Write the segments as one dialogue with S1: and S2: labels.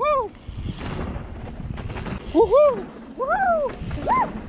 S1: Woo! Woohoo! Woo! Woo!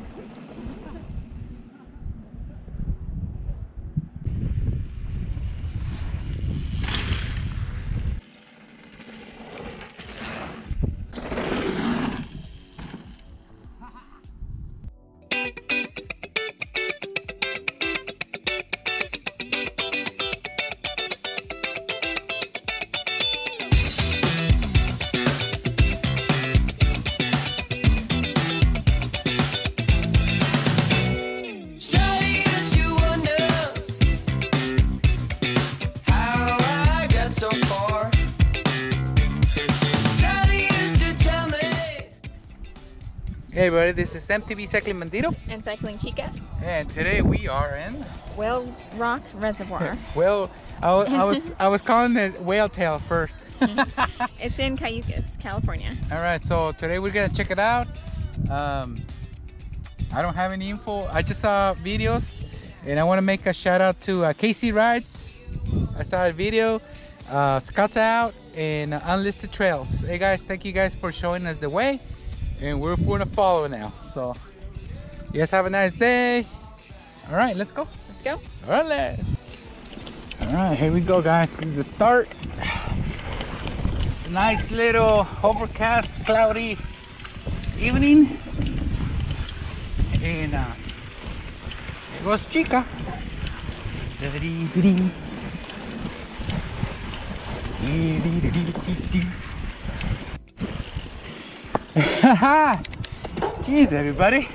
S1: Hey everybody, this is MTB Cycling Bandito,
S2: and Cycling Chica,
S1: and today we are in.
S2: Whale Rock Reservoir.
S1: Well, I, I was I was calling it whale tail first.
S2: it's in Cayucos, California.
S1: All right, so today we're gonna check it out. Um, I don't have any info. I just saw videos, and I want to make a shout out to uh, Casey Rides. I saw a video. Uh, Scouts Out and uh, Unlisted Trails. Hey guys, thank you guys for showing us the way, and we're gonna follow now. So, you guys have a nice day. All right, let's go.
S2: Let's go.
S1: All right, let's. All right, here we go, guys. This is the start. It's a nice little overcast, cloudy evening. And uh, here goes Chica. Da-dee-dee-dee. Jeez, everybody.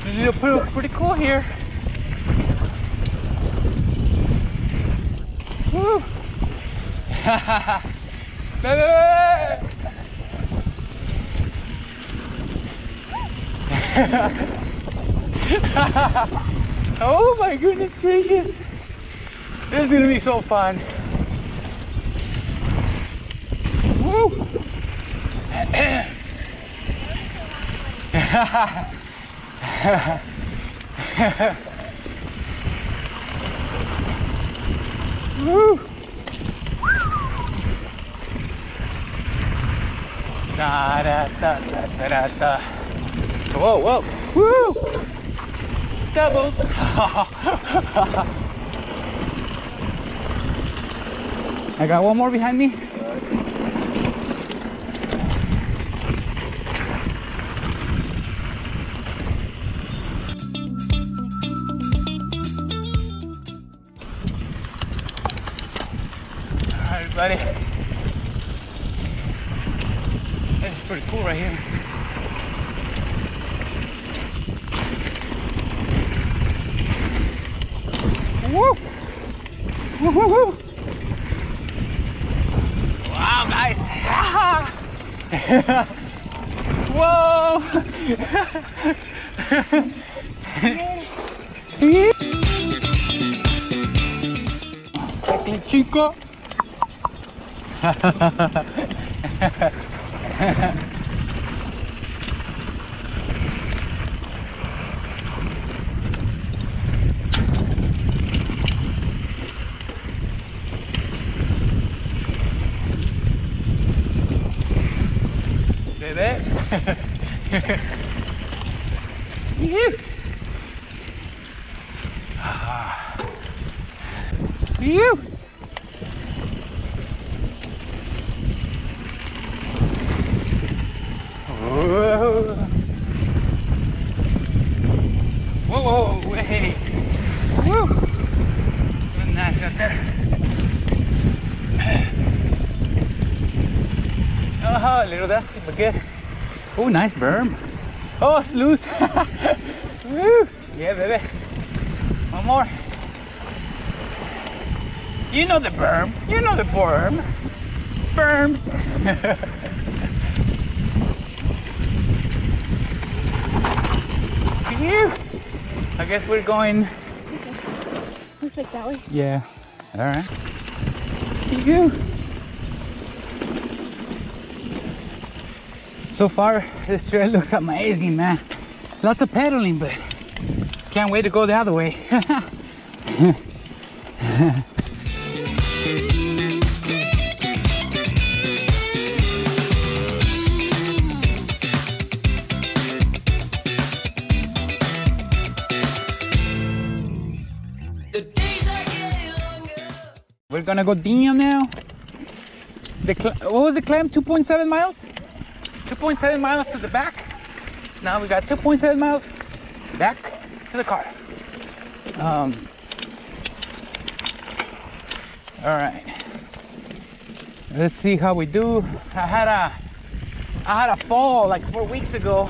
S1: Pretty, pretty cool here. Woo! Baby! oh my goodness gracious! This is gonna be so fun. Woo! Woo! Da da da da da da da. Whoa, whoa! Woo! Doubles! I got one more behind me. Everybody. Is pretty cool right here. Woo! Woo, woo, woo! Wow, guys! Whoa! Cycling chico. Bebé. Ah. Yoo. Whoa. Whoa, whoa, hey. Woo. Feeling nice out there. Oh, a little dusty, but good. Oh, nice berm. Oh, it's loose. Woo. Yeah, baby. One more. You know the berm. You know the berm. Berms. Phew. I guess we're going.
S2: Looks like that way.
S1: Yeah. All right. Phew. So far, this trail looks amazing, man. Lots of pedaling, but can't wait to go the other way. We're gonna go down now. The what was the climb? 2.7 miles? 2.7 miles to the back. Now we got 2.7 miles back to the car. Um. All right. Let's see how we do. I had a I had a fall like four weeks ago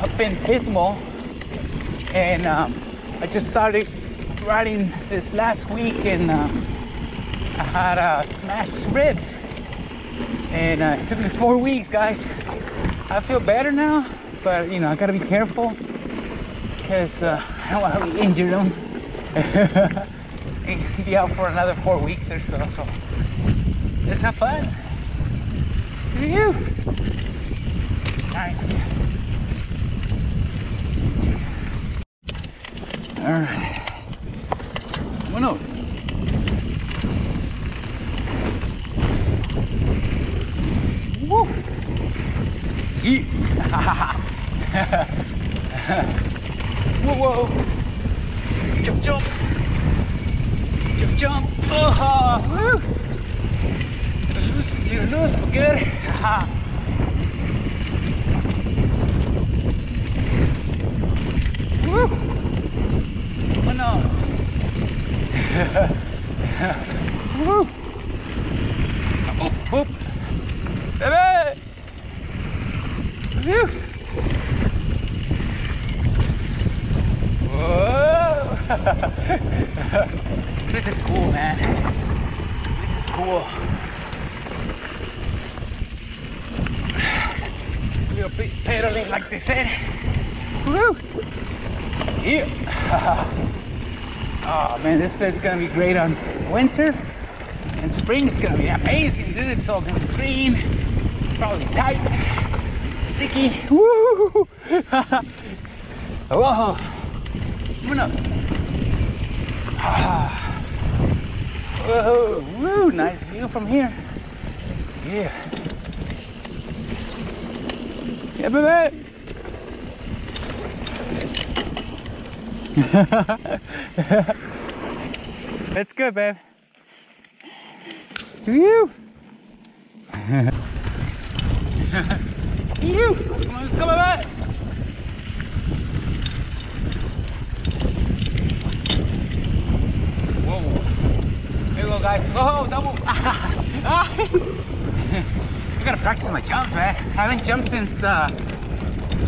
S1: up in Pismo, and um, I just started riding this last week, and uh, I had uh, smashed ribs, and uh, it took me four weeks, guys. I feel better now, but you know I gotta be careful because uh, I don't want to re-injure them. be out for another four weeks or so. So let's have fun. Woo! Nice. All right. Bueno. Woo! Eat. whoa, whoa. Jump, jump. Jump, jump. Oh, woo. Little loose, little loose, but good. Woo! Oh no! Woo! Oh, whoop! Baby! Woo! Whoa! this is cool, man. This is cool. Little bit pedaling like they said. Woo! Yeah. oh man, this place is gonna be great on winter and spring. is gonna be amazing, dude. It's all gonna be green, probably tight, sticky. Woo! Whoa! Come on. Ah. Whoa! Woo! Nice view from here. Yeah. Yeah, baby. It's good, babe. You. you. Come on, let's go, baby. Whoa. Here we go, guys. Whoa, double. I gotta practice my jump, man. I haven't jumped since uh,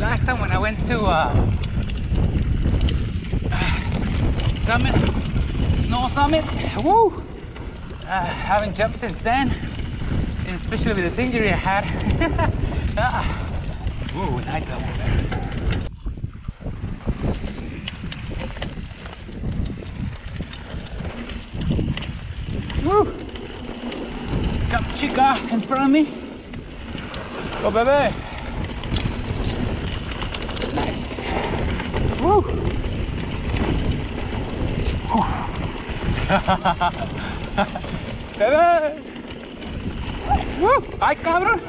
S1: last time when I went to uh, summit, snow summit. Woo! Uh, haven't jumped since then, and especially with this injury I had. ah. Woo, nice level there. Woo! Got Chica in front of me. Go, baby. Nice. Woo! Bebé. ¡Uh! ¡Ay, cabrón!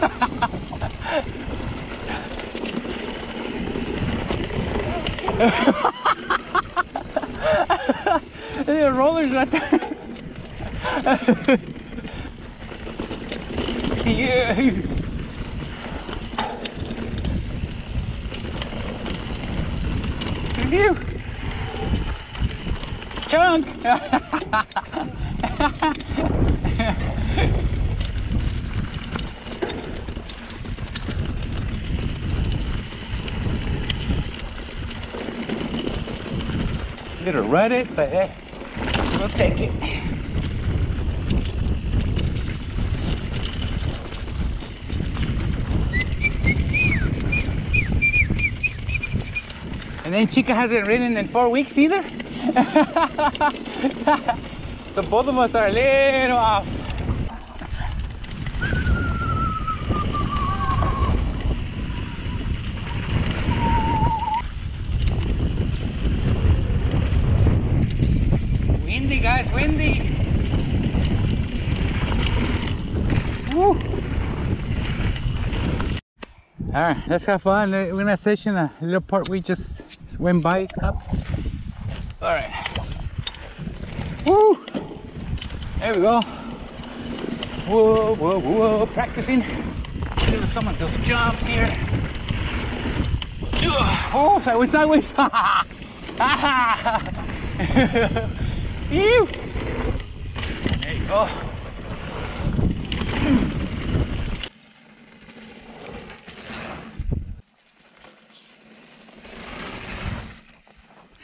S1: The rollers right there. yeah. Phew. Chunk. Little rut it, but we'll take it. And then Chica hasn't ridden in four weeks either. so both of us are a little off. Windy, guys, windy. Woo. All right, let's have fun. We're gonna session, a little part we just went by up. All right. Woo! There we go. Whoa, whoa, whoa, practicing. Do some of those jumps here. Oh, sideways, sideways. There you go.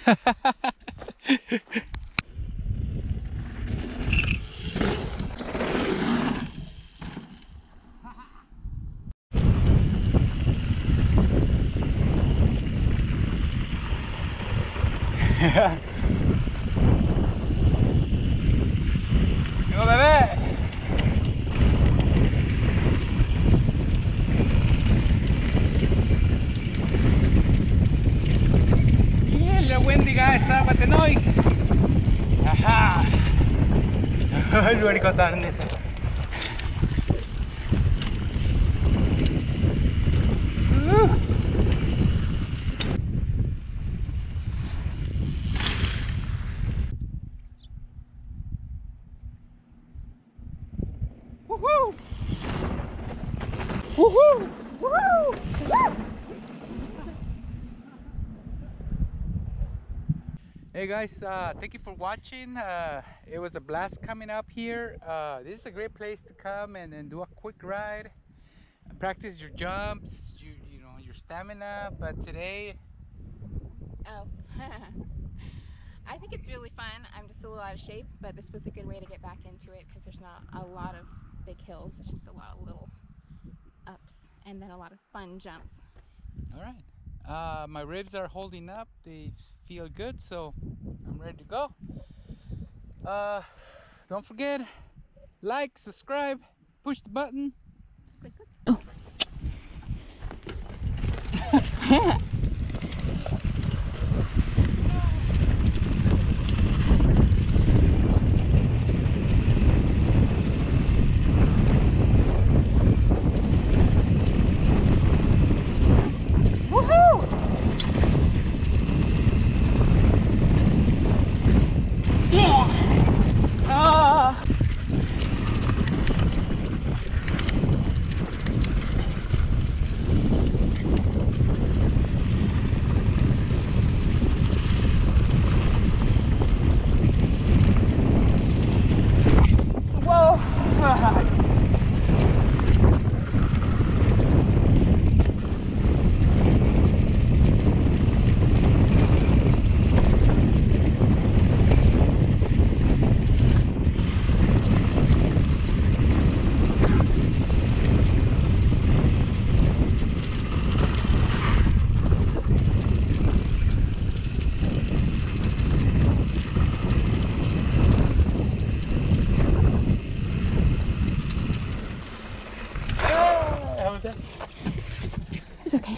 S1: Go, bebé. Guys, sorry about the noise. Aha. Everybody goes Hey guys, uh, thank you for watching. Uh, it was a blast coming up here. Uh, this is a great place to come and, and do a quick ride. Practice your jumps, you, you know, your stamina. But today,
S2: Oh. I think it's really fun. I'm just a little out of shape, but this was a good way to get back into it because there's not a lot of big hills. It's just a lot of little ups and then a lot of fun jumps.
S1: all right. Uh, my ribs are holding up. They feel good, so I'm ready to go. Uh, don't forget, like, subscribe, push the button.
S2: Click, click. Oh. It's okay.